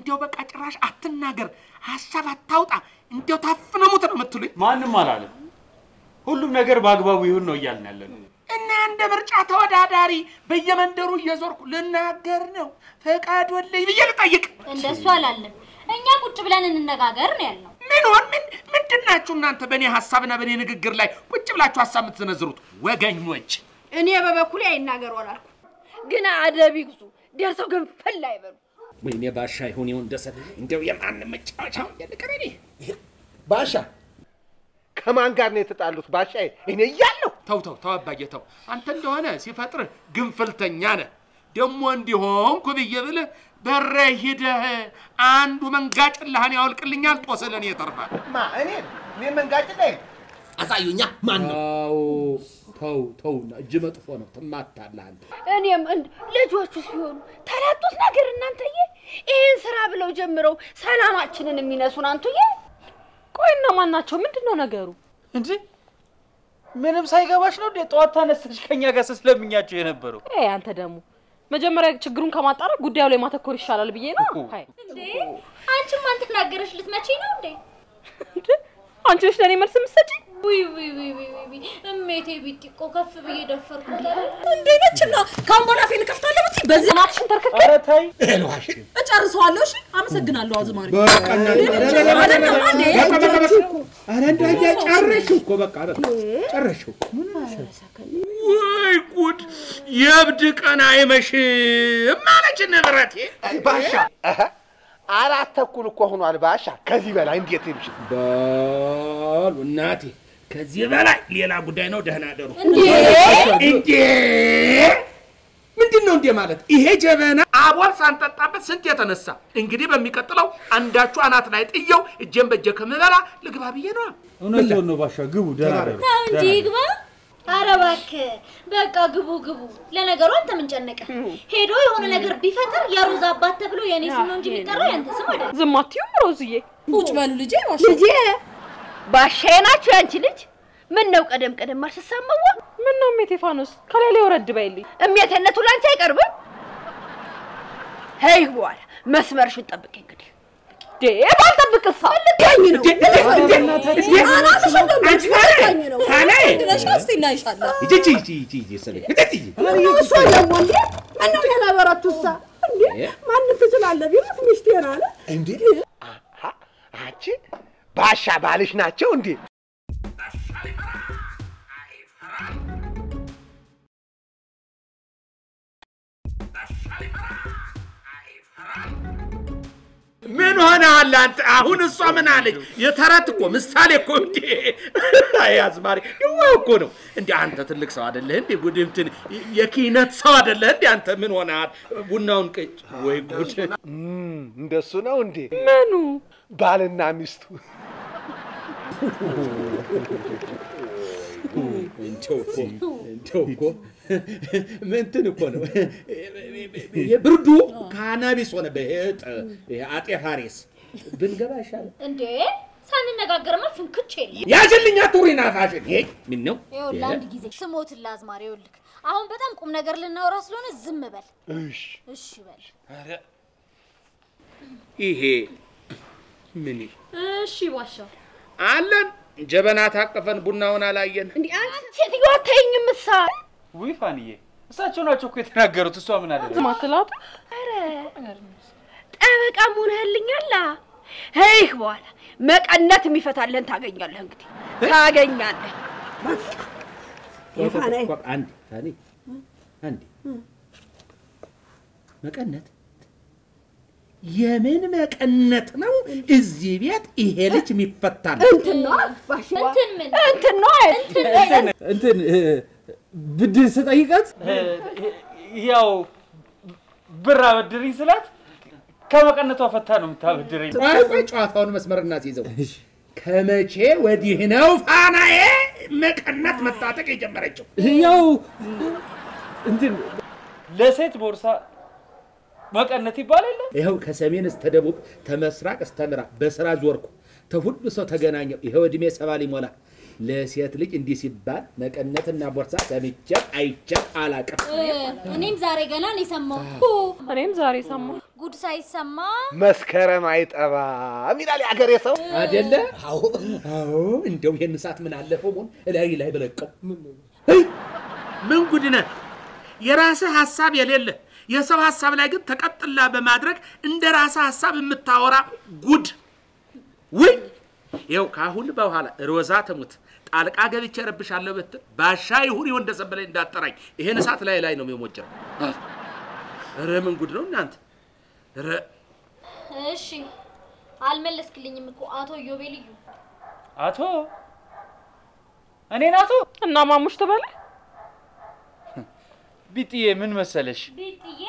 እንዲያው በቃ ጭራሽ አትናገር፣ ሀሳብ አታውጣ፣ እንዲያው ታፍነ ሙት ነው የምትሉኝ። ማንም አላለም። ሁሉም ነገር በአግባቡ ይሁን ነው እያልን ያለ ነው። እና እንደ ምርጫ ተወዳዳሪ በየመንደሩ እየዞርኩ ልናገር ነው ፈቃዶልኝ ብዬ ልጠይቅ። እንደሱ አላለም። እኛ ቁጭ ብለን እንነጋገር ነው ያልነው። ምን ሆን ምን ምንድን ናችሁ እናንተ በእኔ ሀሳብና በእኔ ንግግር ላይ ቁጭ ብላችሁ ሀሳብ የምትዘነዝሩት ወገኞች? እኔ በበኩሌ አይናገሩ አላልኩ፣ ግን አደብ ይግዙ፣ ደርሰው ገንፈል አይበሉ። ወይኔ ባሻ ይሁን ይሁን ደሰ እንዲያው የማን መጫወቻ ያለቀረ እኔ ባሻ ከማን ጋር ነው የተጣሉት? ባሻ እኔ እያለሁ ተው ተው ተው አባዬ ተው። አንተ እንደሆነ ሲፈጥርህ ግንፍልተኛ ነህ። ደግሞ እንዲሆንኩ ብዬ ብልህ በረ ሂደህ አንዱ መንጋጭልህን ያወልቅልኛል፣ ጦስ ለእኔ ይተርፋል። ማ እኔ እኔ መንጋጭ ላይ አሳዩኛ ማን ነው? ተው ተው፣ እጅ መጥፎ ነው፣ ትማታለህ አንተ። እኔም እንድ ልጆቹ ሲሆኑ ተላጡት ነገር እናንተዬ፣ ይህን ስራ ብለው ጀምረው ሰላማችንን የሚነሱን አንቱዬ። ቆይ እነማን ናቸው? ምንድን ነው ነገሩ? እንጂ ምንም ሳይገባሽ ነው እንዴ ጠዋት ተነስተሽ ከኛ ጋር ስትለምኛቸው የነበረው? ኤ አንተ ደግሞ መጀመሪያ ችግሩን ከማጣራት ጉዳዩ ላይ ማተኮር ይሻላል ብዬ ነው። አይ እንዴ አንቺም ማን ተናገረሽ? ልትመጪ ነው እንዴ? አንቺ ነሽ ለእኔ መልስ የምትሰጪኝ? ውይ ውይ ውይ ውይ ውይ ውይ እሜቴ ቢጢ እኮ ከፍ ብዬ ደፈርኩት አይደል? እንዴ ነችና ካሁን በኋላ አፌን እከፍታለሁ ብትይ በዚህ ናትሽን ተርክክ ተይ እጨርሰዋለሁ። እሺ አመሰግናለሁ አዝማሪ። ኧረ እንዳያ ጨረሽው እኮ በቃ ጨረሽው። ወይ ጉድ! የእብድ ቀን አይመሽም አለች ንብረቴ። ባሻ አራት ተኩል እኮ ሆኗል። ባሻ ከዚህ በላይ እንዴት ይምሽ? በሉ እናቴ፣ ከዚህ በላይ ሌላ ጉዳይ ነው። ደህና ደሩ። እንዴ ምንድን ነው እንዴ ማለት? ይሄ ጀበና አቦል ሳንጠጣበት ስንት የተነሳ። እንግዲህ በሚቀጥለው አንዳችሁ አናት ላይ ጥየው እጄን በእጄ ከምበላ ልግባ ብዬ ነዋ። እውነትዎን ነው ባሻ፣ ግቡ ደህና ደሩ። እንጂ ይግባ። ኧረ እባክህ በቃ ግቡ ግቡ። ለነገሩ አንተ ምን ጨነቀህ? ሄዶ የሆነ ነገር ቢፈጥር የሮዛ አባት ተብሎ የኔ ስም ነው እንጂ የሚጠራው ያንተ ስም አይደለም። ዝም አትይውም ሮዝዬ? ቁጭ በሉ ልጄ። ልጄ ባሻዬ ናችሁ ያንቺ ልጅ። ምን ነው ቀደም ቀደም አልሰሳመዋ ምን ነው እሜቴ ፋኖስ ላይ ወረድ በይልኝ። እሜትነቱ ላንቺ አይቀርብም። ሄይ በኋላ መስመርሽን ጠብቂ እንግዲህ ዴ ባልጠብቅሳ ልትገኝ ነው። አናትሽን ነው ልትገኝ ነው። ድረሻ እስቲ እናይሻለን። እሱ ደግሞ እንዴ ምነው የነበረቱሳ እንዴ ማንም ትችላለህ ቢሉት ሚስቴን አለ እንዴ አሃ፣ አንቺ ባሻ ባልሽ ናቸው እንዴ? ምን ሆነሃል አንተ? አሁን እሷ ምን አለች? የተረት እኮ ምሳሌ እኮ እንዴ! አይ አዝማሪ ይዋ እኮ ነው እንዴ! አንተ ትልቅ ሰው አይደለህ እንዴ? ጉድ እንትን የኪነት ሰው አይደለህ እንዴ? አንተ ምን ሆነሃል? ቡናውን ቅጭ። ወይ ጉድ! እንደሱ ነው እንዴ? ምኑ ባልና ሚስቱ እንቸው እኮ እንትን እኮ ነው የብርዱ ካናቢስ ሆነ በሄጥ አጤ ፋሬስ ብንገባ ይሻላል። እንዴ ሳንነጋገርማ ፍንክች የለም። ያዝልኛ ቱሪና ፋሽን ይሄ ምን ነው? ይኸውልህ አንድ ጊዜ ስሞትን ለአዝማሪ ይኸውልህ፣ አሁን በጣም ቁም ነገር ልናወራ ስለሆነ ዝም በል እሺ እሺ በል። ይሄ ምን እሺ ዋሻ አለን ጀበና ታቀፈን ቡናውን አላየን። እንዴ አንቺ ሴትዮ አታይኝም እሳ ውይ ፋንዬ፣ እሳቸው ናቸው እኮ የተናገሩት። እሷ ምን አደረገች? ዝም አትላቱ ጠበቃ መሆንህልኛላ ይህ በኋላ መቀነት የሚፈታልህን ታገኛለህ። እንግዲህ ታገኛለህ። ፋኒ አንድ መቀነት የምን መቀነት ነው? እዚህ ቤት ይሄ ልጅ የሚፈታል እንትን ነው እንትን ምን እንትን ነው አይደል? እንትን ብድር ስጠይቃት ያው ብር አበድሪኝ ስላት ከመቀነቷ ፈታ ነው የምታበድረኝ። ቆይ ጨዋታውን መስመር እናስይዘው። ከመቼ ወዲህ ነው ፋናዬ መቀነት መታጠቅ የጀመረችው? ያው እንትን ለሴት ቦርሳ መቀነት ይባላል። ይኸው ከሰሜን እስተ ደቡብ ተመስራቅ እስተ ምዕራብ በስራ ዞርኩ። ተሁሉ ሰው ተገናኘው። ይኸው እድሜ ሰባ ሊሞላ ለሴት ልጅ እንዲህ ሲባል መቀነትና ቦርሳ ሰምቼም አይቼም አላውቅም። እኔም ዛሬ ገና ነው የሰማሁ። እኔም ዛሬ ሰማሁ። ጉድ ሳይሰማ መስከረም አይጠባም ይላል የአገሬ ሰው። አደለ? አዎ አዎ። እንደው ይሄን ሰዓት ምን አለፈው ሆን እላይ ላይ በለቀው ሄይ! ምን ጉድ ነህ? የራስህ ሀሳብ የሌለ የሰው ሀሳብ ላይ ግን ተቀጥላ በማድረግ እንደ ራስህ ሀሳብ የምታወራ ጉድ ውይ! ይኸው ከአሁን በኋላ ሮዛ ትሙት ጣልቃ ገብቼ ረብሻለሁ ብትል ባሻ ይሁን ይሁን እንደዘበለኝ እንዳጠራኝ ይሄን እሳት ላይ ላይ ነው የሚሞጀው። ኧረ ምን ጉድ ነው እናንተ! ኧረ እሺ፣ አልመለስክልኝም እኮ አቶ ዮቤልዩ። አቶ እኔን አቶ እና ማሙሽ ትበለ ቢጥዬ ምን መሰለሽ ቤትዬ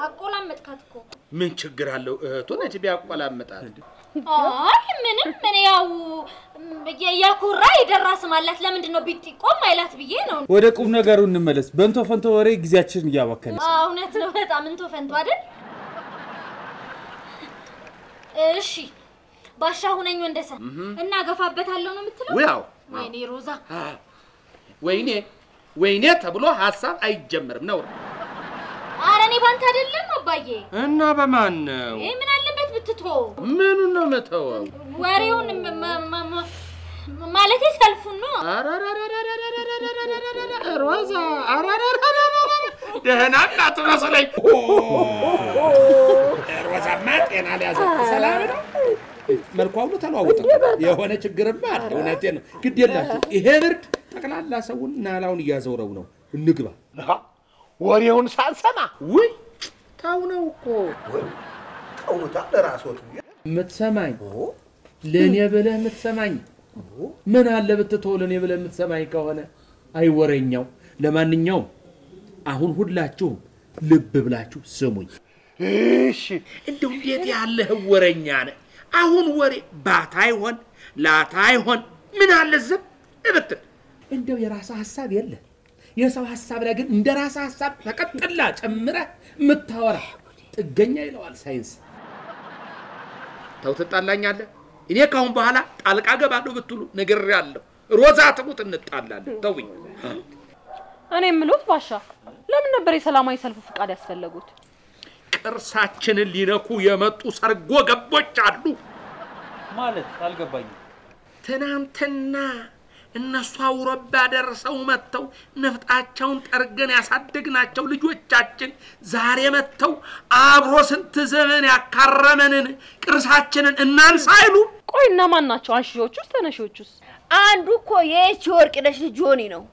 አቆላመጥካት እኮ። ምን ችግር አለው? እህቱ ነች ቢያቆላምጣት። አይ ምንም ምን ያው የ- የኩራ የደራ ስም አላት። ለምንድን ነው ቢጢ ቆም አይላት ብዬ ነው። ወደ ቁም ነገሩ እንመለስ። በንቶ ፈንቶ ወሬ ጊዜያችን እያባከነ አዎ፣ እውነት ነው። በጣም እንቶ ፈንቶ አይደል? እሺ ባሻ ሁነኝ ወንደሰን እና ገፋበታለሁ ነው የምትለው? ውያው ወይኔ ሮዛ ወይኔ ወይኔ ተብሎ ሀሳብ አይጀመርም ነውር። ኧረ እኔ ባንተ አይደለም አባዬ። እና በማን ነው? ይህ ምን አለበት ብትተወው? ምኑን ነው የምተወው? ወሬውን ማለቴ ሰልፉን ነው። ሮዛ ደህና እናት መስለኝ። ሮዛማ ጤና ሊያዘ ሰላም ነው። መልኳ ሁሉ ተለዋወጠ። የሆነ ችግርማ አለ። እውነቴን ነው። ግድ የላችሁ ይሄ ብርድ ጠቅላላ ሰውን ናላውን እያዘውረው ነው። እንግባ። ወሬውን ሳንሰማ ውይ ታው ነው እኮ ቀውኑታ ለራስዎት የምትሰማኝ ለእኔ ብለህ የምትሰማኝ ምን አለ ብትተው ለእኔ ብለህ የምትሰማኝ ከሆነ አይወረኛው። ለማንኛውም አሁን ሁላችሁም ልብ ብላችሁ ስሙኝ። እሺ እንደው እንዴት ያለ ወረኛ ነህ! አሁን ወሬ ባታ ይሆን ላታ ይሆን ምን አለ ዝም እብትል እንደው የራስህ ሀሳብ የለ የሰው ሀሳብ ላይ ግን እንደ ራስህ ሀሳብ ተቀጥላ ጨምረህ የምታወራ ጥገኛ ይለዋል ሳይንስ። ተው ትጣላኛለህ። እኔ ካሁን በኋላ ጣልቃ ገባለሁ ብትሉ ነግሬያለሁ። ሮዛ ትሙት እንጣላለን። ተውኝ። እኔ የምሉት ባሻ ለምን ነበር የሰላማዊ ሰልፉ ፍቃድ ያስፈለጉት? ቅርሳችንን ሊነኩ የመጡ ሰርጎ ገቦች አሉ። ማለት አልገባኝም። ትናንትና እነሱ አውሮፓ ደርሰው መጥተው ነፍጣቸውን ጠርገን ያሳደግናቸው ልጆቻችን ዛሬ መጥተው አብሮ ስንት ዘመን ያካረመንን ቅርሳችንን እናንሳ አይሉ። ቆይ እነማን ናቸው? አንሺዎቹስ ተነሺዎቹስ? አንዱ እኮ የይቺ ወርቅነሽ ልጅ ጆኒ ነው።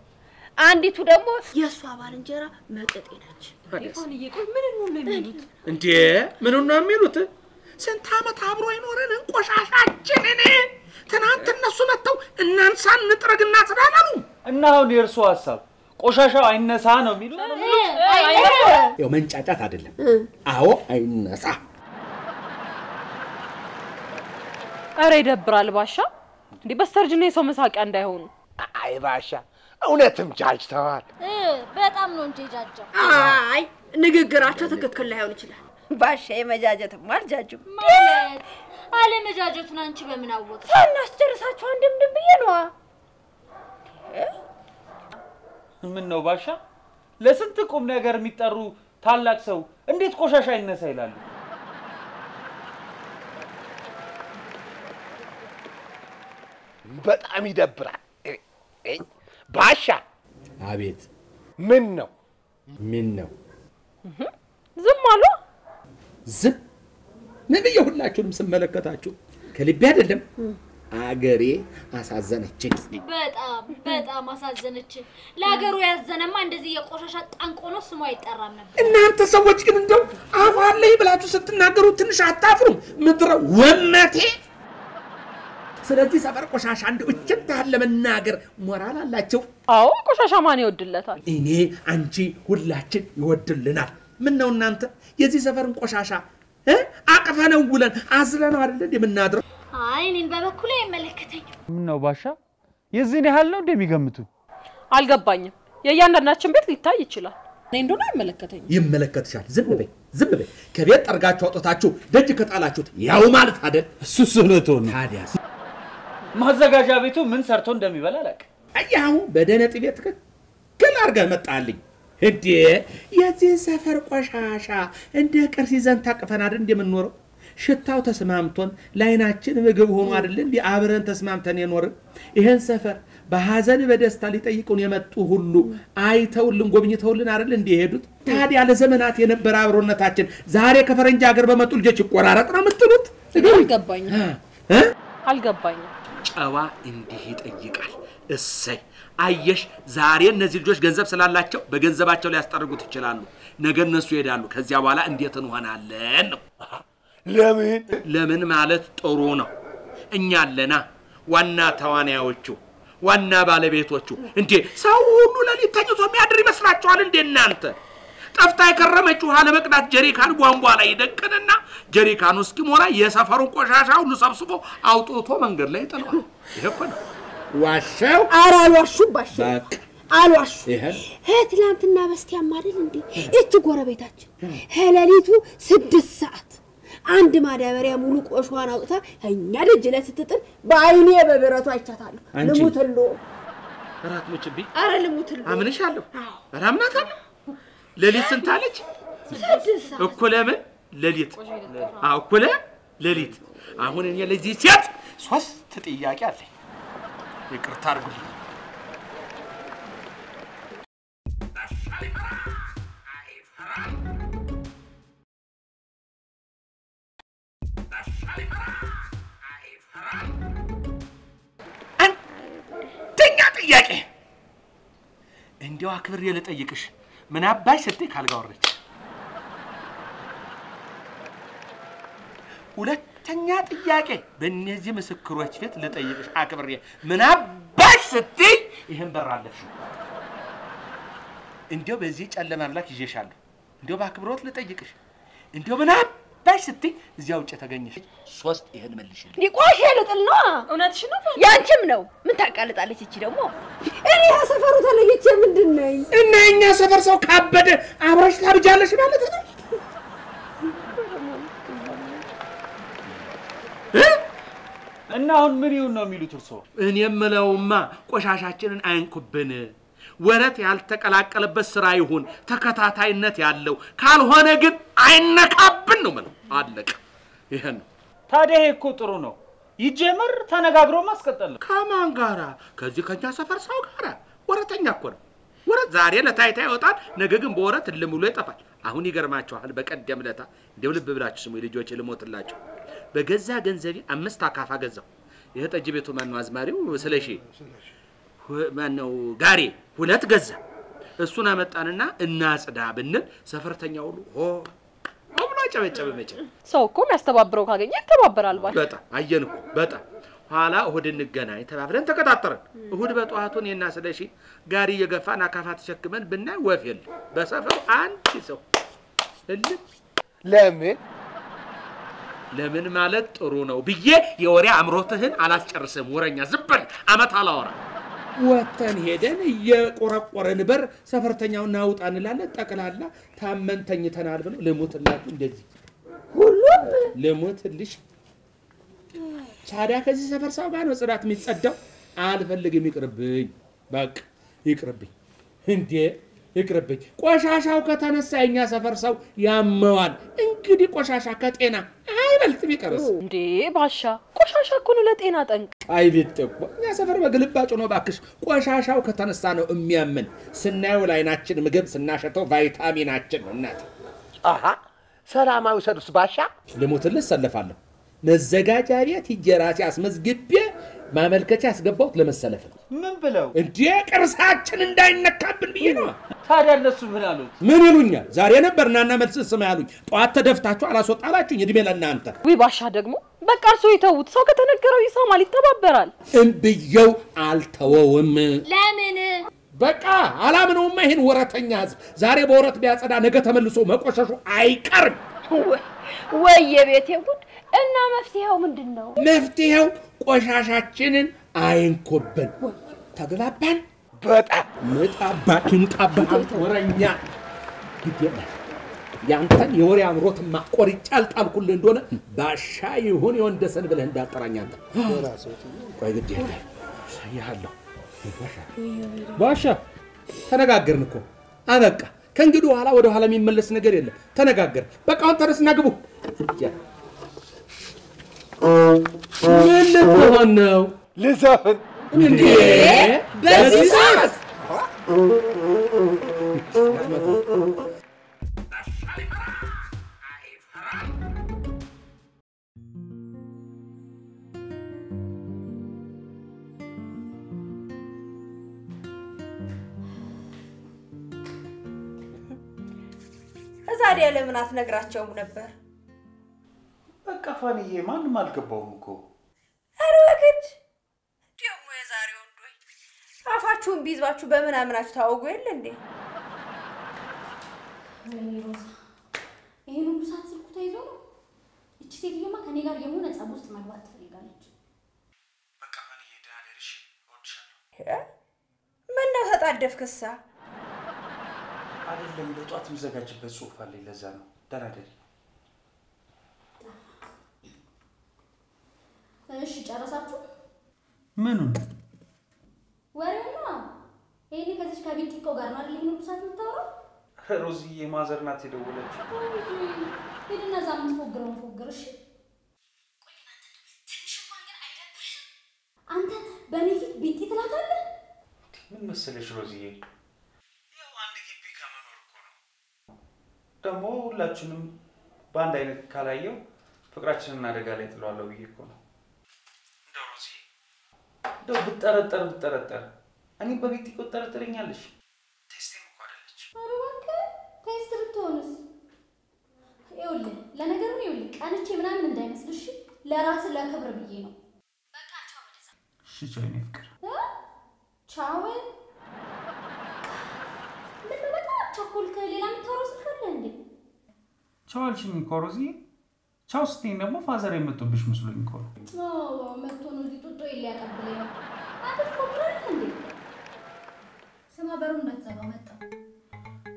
አንዲቱ ደግሞ የእሷ ባልንጀራ መጠጤ ነች። እንዴ ምኑ ነው የሚሉት? ስንት ዓመት አብሮ የኖረንን ቆሻሻችንን ትናንት እነሱ መጥተው እናንሳ እንጥረግ እናጽዳላሉ። እና አሁን የእርሱ ሀሳብ ቆሻሻው አይነሳ ነው የሚሉት? ያው መንጫጫት አይደለም። አዎ አይነሳ። እረ ይደብራል ባሻ። እንዴ በስተርጅና የሰው መሳቂያ እንዳይሆኑ። አይ ባሻ እውነትም ጃጅተዋል። እ፣ በጣም ነው እንጂ የጃጃው። አይ ንግግራቸው ትክክል ላይሆን ይችላል። ባሻ የመጃጀትም አልጃጁም። ማለት አለመጃጀቱን አንቺ በምን አወቅ? ሳናስጨርሳቸው አንድምድም ብዬ ነዋ። ምን ነው ባሻ፣ ለስንት ቁም ነገር የሚጠሩ ታላቅ ሰው እንዴት ቆሻሻ ይነሳ ይላሉ? በጣም ይደብራል። ባሻ አቤት ምን ነው ምን ነው ዝም አሉ። ዝም ምን ብዬ ሁላችሁንም ስመለከታችሁ ከልቤ አይደለም። አገሬ አሳዘነችኝ። በጣም በጣም አሳዘነች። ለሀገሩ ያዘነማ እንደዚህ የቆሻሻ ጣንቆ ነው ስሙ አይጠራም ነበር። እናንተ ሰዎች ግን እንደው አፍ አለኝ ብላችሁ ስትናገሩ ትንሽ አታፍሩም? ምድረ ወመቴ። ስለዚህ ሰፈር ቆሻሻ እንደው ያህል ለመናገር ሞራል አላቸው። አዎ ቆሻሻ ማን ይወድለታል? እኔ፣ አንቺ፣ ሁላችን ይወድልናል። ምን ነው እናንተ የዚህ ሰፈርን ቆሻሻ እ አቅፈነው ውለን አዝለነው አይደል የምናድረው? አይ እኔን በበኩሌ አይመለከተኝም። ምን ነው ባሻ፣ የዚህን ያህል ነው እንደሚገምቱ? አልገባኝም። የእያንዳንዳችን ቤት ሊታይ ይችላል። እኔ እንደሆነ አይመለከተኝም። ይመለከትሻል። ዝም በይ ዝም በይ። ከቤት ጠርጋችሁ አውጥታችሁ ደጅ ከጣላችሁት ያው ማለት አይደል? እውነት ሆነ። ታዲያስ ማዘጋጃ ቤቱ ምን ሰርቶ እንደሚበላ አላውቅም። አሁን በደነጥ ቤት ትክክል አድርገህ መጣልኝ። እንዴ የዚህን ሰፈር ቆሻሻ እንደ ቅርስ ይዘን ታቅፈን አይደል እንደምንኖረው? ሽታው ተስማምቶን ለዓይናችን ምግብ ሆኖ አይደል እንዲህ አብረን ተስማምተን የኖርን? ይህን ሰፈር በሐዘን በደስታ ሊጠይቁን የመጡ ሁሉ አይተውልን ጎብኝተውልን አይደል እንዲህ የሄዱት? ታዲያ ለዘመናት የነበረ አብሮነታችን ዛሬ ከፈረንጅ ሀገር በመጡ ልጆች ይቆራረጥ ነው የምትሉት? አልገባኝም እ? አልገባኝም። ጨዋ እንዲህ ይጠይቃል። እሰይ አየሽ፣ ዛሬ እነዚህ ልጆች ገንዘብ ስላላቸው በገንዘባቸው ሊያስጠርጉት ይችላሉ። ነገ እነሱ ይሄዳሉ። ከዚያ በኋላ እንዴት እንሆናለን ነው። ለምን ለምን ማለት ጥሩ ነው። እኛ አለና ዋና ተዋናዮቹ፣ ዋና ባለቤቶቹ። እንዴ ሰው ሁሉ ሌሊት ተኝቶ የሚያድር ይመስላችኋል እንዴ እናንተ? ጠፍታ የከረመች ውሃ ለመቅዳት ጀሪካን ቧንቧ ላይ ይደቅንና ጀሪካኑ እስኪሞላ የሰፈሩን ቆሻሻ ሁሉ ሰብስቦ አውጥቶ መንገድ ላይ ይጥለዋል። ይሄ እኮ ነው ዋሻው። ኧረ አልዋሹም ባሻ አልዋሹ ይሄን ትላንትና በስቲያም አይደል እንዴ ይቺ ጎረቤታችን ከሌሊቱ ስድስት ሰዓት አንድ ማዳበሪያ ሙሉ ቆሻዋን አውጥታ እኛ ደጅ ላይ ስትጥል በአይኔ በብረቱ አይቻታለሁ።? ልሙትሎ እራት ሙችብኝ አረ ልሙትሎ አምንሻለሁ። ኧረ አምናታለሁ። ሌሊት ስንት አለች? ስድስት ሰዓት እኩለ ምን ሌሊት? አዎ እኩለ ሌሊት። አሁን እኔ ለዚህ ሴት ሶስት ጥያቄ አለኝ። ይቅርታ አድርጉልኝ። አንደኛ ጥያቄ እንዲያው አክብሬ ልጠይቅሽ፣ ምን አባሽ ስትይ ካልጋ ወረች። ሁለተኛ ጥያቄ በእነዚህ ምስክሮች ፊት ልጠይቅሽ አክብሬ፣ ምን አባሽ ስትይ ይህን በር አለፍሽው። እንዲያው በዚህ ጨለማ አምላክ ይዤሻለሁ። እንዲያው በአክብሮት ልጠይቅሽ፣ እንዲያው ምን አባሽ ስትይ እዚያ ውጭ ተገኘሽ። ሶስት ይህን መልሽልኝ። ሊቆሽ ልጥል ነው እውነትሽን ነው? ያንቺም ነው። ምን ታቃልጣለች እቺ ደግሞ? እኔ ከሰፈሩ ተለይቼ ምንድን ነኝ? እና የእኛ ሰፈር ሰው ካበደ አብረሽ ታብጃለሽ ማለት ነው። እና አሁን ምን ይሁን ነው የሚሉት እርስዎ? እኔ የምለውማ ቆሻሻችንን አይንኩብን፣ ወረት ያልተቀላቀለበት ስራ ይሁን፣ ተከታታይነት ያለው ካልሆነ ግን አይነካብን ነው የምለው። አለቀ። ይሄን ነው። ታዲያ ይሄ እኮ ጥሩ ነው። ይጀመር፣ ተነጋግሮ ማስቀጠል ከማን ጋራ? ከዚህ ከኛ ሰፈር ሰው ጋራ። ወረተኛ እኮ ነው። ወረት ዛሬ ለታይታ ይወጣል፣ ነገ ግን በወረት እልም ብሎ ይጠፋል። አሁን ይገርማችኋል። በቀደም ለታ እንዲያው ልብ ብላችሁ ስሙ ልጆች፣ ልሞትላቸው በገዛ ገንዘቤ አምስት አካፋ ገዛው። ይህ ጠጅ ቤቱ ማነው አዝማሪው ስለሺ ሁ- ማነው ጋሬ ሁለት ገዛ። እሱን አመጣንና እናጽዳ ብንል ሰፈርተኛ ሁሉ ሆ ሆ ብሎ አጨበጨበ። መቼም ሰው እኮ የሚያስተባብረው ካገኘ ይተባበራል። ባል በጣም አየን እኮ በጣም ኋላ እሁድ እንገናኝ ተባብለን ተቀጣጠረን። እሁድ በጠዋቱ እኔና ስለሺ ጋሪ እየገፋን አካፋ ተሸክመን ብናይ ወፍ የለም በሰፈሩ አንድ ሰው እልም ለምን ለምን ማለት ጥሩ ነው ብዬ የወሬ አምሮትህን አላስጨርስም። ወረኛ ዝም በል አመት አላወራ። ወተን ሄደን እየቆረቆረን በር ሰፈርተኛውን ናውጣ እንላለን። ጠቅላላ ታመን ተኝተናል ብለው ልሙትላችሁ እንደዚህ ሁሉም ልሙትልሽ። ታዲያ ከዚህ ሰፈር ሰው ጋር ነው ጽዳት የሚጸዳው። አልፈልግም፣ ይቅርብኝ፣ በቃ ይቅርብኝ። እንዴ ይቅርብኝ። ቆሻሻው ከተነሳ የኛ ሰፈር ሰው ያመዋል። እንግዲህ ቆሻሻ ከጤና አይበልጥም። ይቀርስ እንዴ ባሻ፣ ቆሻሻ እኮ ነው ለጤና ጠንቅ። አይቤት እኮ እኛ ሰፈር በግልባጩ ነው ባክሽ። ቆሻሻው ከተነሳ ነው የሚያምን። ስናየው ለዓይናችን ምግብ ስናሸተው ቫይታሚናችን ነው። እናት አሀ ሰላማዊ ሰዱስ ባሻ ልሙትልህ እሰለፋለሁ። መዘጋጃ ቤት ሂጄ ራሴ አስመዝግቤ ማመልከቻ ያስገባሁት ለመሰለፍ ነው። ምን ብለው እንዴ ቅርሳችን እንዳይነካብን ብዬ ነው። ታዲያ እነሱ ምን አሉት? ምን ይሉኛል? ዛሬ ነበር እናና መልስ ስማ ያሉኝ። ጠዋት ተደፍታችሁ አላስወጣላችሁኝ። እድሜ ለእናንተ። ዊ ባሻ ደግሞ በቃ እርሶ ይተዉት። ሰው ከተነገረው ይሰማል፣ ይተባበራል። እምብየው አልተወውም። ለምን በቃ አላምነውማ ይህን ወረተኛ ህዝብ። ዛሬ በወረት ቢያጸዳ ነገ ተመልሶ መቆሸሹ አይቀርም። ወይ የቤቴ ጉድ! እና መፍትሄው ምንድን ነው? መፍትሄው ቆሻሻችንን አይንኮብን። ተግባባን? በጣም ምጣባ ኪንጣባ ወረኛ ግድ የለም ያንተን የወሬ አምሮትማ ቆርጬ አልጣልኩልህ እንደሆነ ባሻ ይሁን የወንደሰን ብለህ እንዳጠራኝ አንተ። ቆይ ግድ የለም ባሻ ተነጋገርን እኮ አበቃ። ከእንግዲህ በኋላ ወደ ኋላ የሚመለስ ነገር የለም። ተነጋገርን። በቃ አሁን ተነስና ግቡ። ምን ልትሆን ነው? ልዘፍን እንዴ በዚህ ሰዓት ታዲያ ለምን አትነግራቸውም ነበር? በቃ ፋንዬ ማንም አልገባውም እኮ። ኧረ ወግድ ደግሞ የዛሬ ወንዶች ቢይዟችሁ በምናምናችሁ ታወጉ የለ እንዴ? ይሄን ሁሉ ሰዓት ስልኩ ተይዞ ነው? እቺ ሴትዮማ ከኔ ጋር የሆነ ጸብ ውስጥ መግባት ትፈልጋለች። በቃ ደህና ደር እሺ፣ እወድሻለሁ። ምን ነው ተጣደፍክሳ? አይደለም ለጧት የምዘጋጅበት ጽሑፍ አለኝ፣ ለዛ ነው። ደህና ደሪ። እሺ ጨረሳችሁ? ምኑን? ይሄኔ ከዚች ከቢጢቆ ጋር ነው አይደል? ይሄን ሁሉ ሰዓት የምታወራው? ሮዝዬ ማዘር ናት የደወለችው። ሂድና እዛ የምትፎግረውን ፎግር። እሺ አንተ ትንሽ እንኳን ግን አይደብርህም? አንተ በእኔ ፊት ቢጢ ትላታለህ? ምን መሰለሽ ሮዝዬ፣ ያው አንድ ግቢ ከመኖር እኮ ነው። ደግሞ ሁላችንም በአንድ አይነት ካላየው ፍቅራችንን አደጋ ላይ ጥለዋለሁ ብዬ እኮ ነው። እንደው ብጠረጠር ብጠረጠር እኔ በቤት እኮ ትጠረጥረኛለሽ። test ኤም እኮ አይደለች። ኧረ እባክህ test ብትሆንስ? ይኸውልህ ለነገሩ ይኸውልህ ቀንቼ ምናምን እንዳይመስል እሺ። ለራስህ ለክብር ብዬ ነው። በቃ ቻው ወደዛ። እሺ ቻው የኔ ፍቅር። እ? ቻው ምን ነው በጣም ቸኮልክ? ሌላ የምታወራው ስልክ አለ እንዴ? ቻው አልሽኝ እኮ ሮዝዬ። ቻው ስትይኝ ደግሞ ፋዘር የመጡብሽ መስሎኝ እኮ ነው። አዎ መጥቶ ነው እዚህ ጡጦ ሊያቀብለኝ ነው። አንተ እንዴ? ስማ በሩን እንዳትዘጋው መጣ።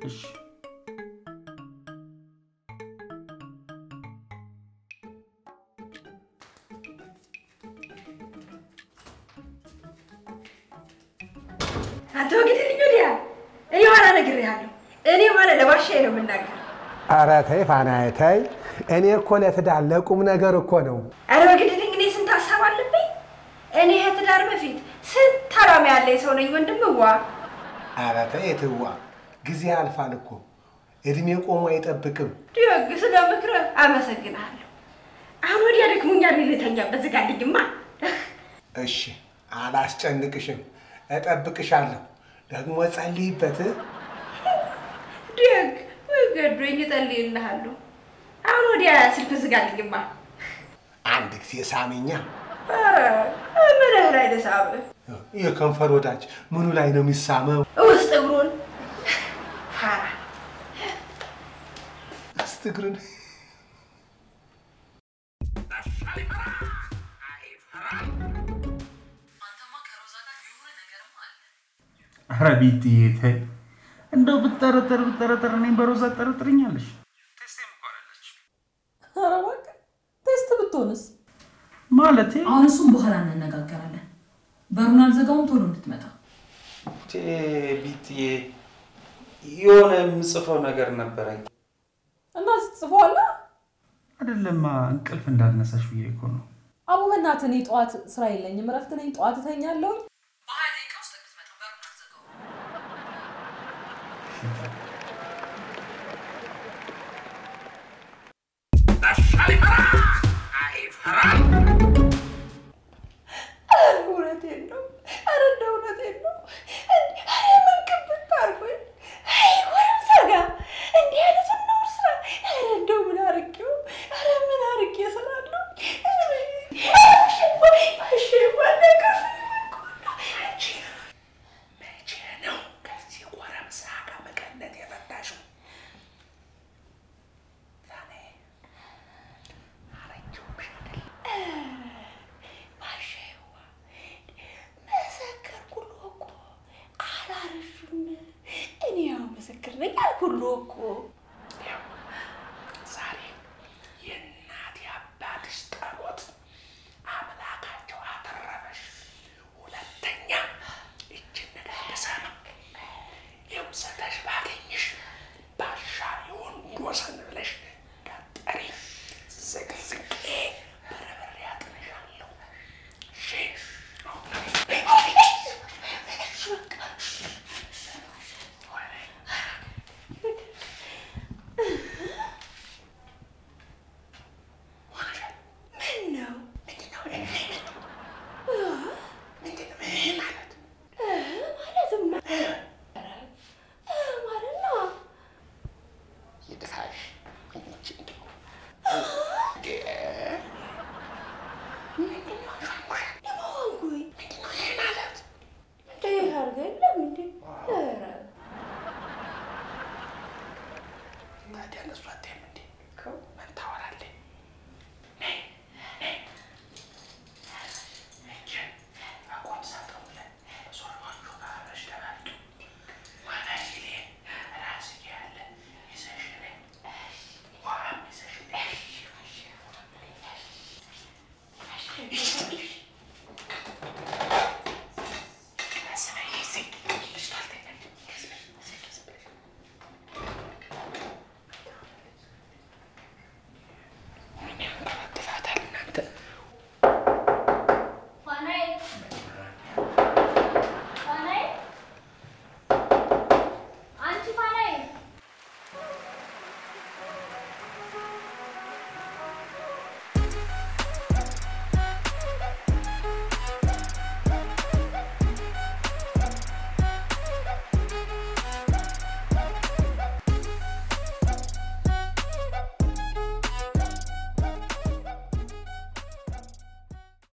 እሺ አንተ ወግድልኝ ወዲያ። እኔ ኋላ ነግሬሃለሁ። እኔ ኋላ ለባሻዬ ነው የምናገር። ኧረ ተይ ፋናዬ ተይ። እኔ እኮ ለትዳር ለቁም ነገር እኮ ነው። ኧረ ወግድልኝ። እኔ ስንት ሀሳብ አለብኝ። እኔ ከትዳር በፊት ስንት አላማ ያለኝ ሰው ነኝ ወንድምዋ። ኧረ ተይ የትዋ ጊዜ ያልፋል እኮ እድሜ ቆሞ አይጠብቅም። ደግ ስለ ምክርህ አመሰግንሃለሁ። አሁን ወዲያ ደክሞኛል። ልተኛበት ዝጋልኝማ። እሺ አላስጨንቅሽም፣ እጠብቅሻለሁ። ደግሞ ጸልይበት። ደግ ገዶኝ እጸልይልሃለሁ። አሁን ወዲያ ስልክ ዝጋልኝማ። አንድ ጊዜ ሳሚኛ። ኧረ ምንህ ላይ ልሳብህ? የከንፈር ወዳጅ ምኑ ላይ ነው የሚሳመው? ውስጥ እግሩን ፋራ እስት እግርን ኧረ ቤትዬ ተይ። እንደው ብጠረጠር ብጠረጠር እኔም በሮዛ እባክህ ቴስት ብትሆንስ? ማለቴ አሁን እሱም በኋላ እንነጋገራለን። በሩን አልዘጋውም፣ ቶሎ እንድትመጣ። ቴ ቢትዬ የሆነ የምጽፈው ነገር ነበረኝ። እና ትጽፈዋለህ? አይደለማ እንቅልፍ እንዳልነሳሽ ብዬ እኮ ነው። አቡ በእናትህ እኔ ጠዋት ስራ የለኝም፣ እረፍት ነኝ። ጠዋት እተኛለሁኝ። በሀያ ደቂቃ ውስጥ vem cá, Curuco.